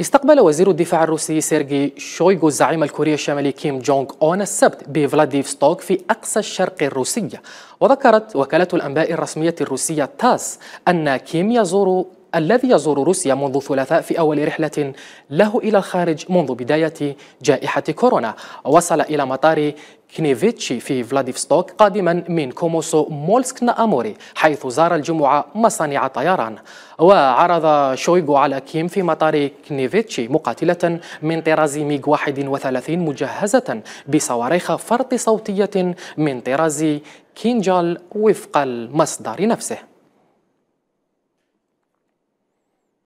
استقبل وزير الدفاع الروسي سيرجي شويغو الزعيم الكوري الشمالي كيم جونغ أون السبت بفلاديفستوك في أقصى الشرق الروسي وذكرت وكالة الأنباء الرسمية الروسية تاس أن كيم يزور الذي يزور روسيا منذ الثلاثاء في أول رحلة له إلى الخارج منذ بداية جائحة كورونا. وصل إلى مطار كنيفيتشي في فلاديفستوك قادما من كومسومولسك نا أموري حيث زار الجمعة مصانع طيران. وعرض شويغو على كيم في مطار كنيفيتشي مقاتلة من طراز ميغ 31 مجهزة بصواريخ فرط صوتية من طراز كينجال وفق المصدر نفسه.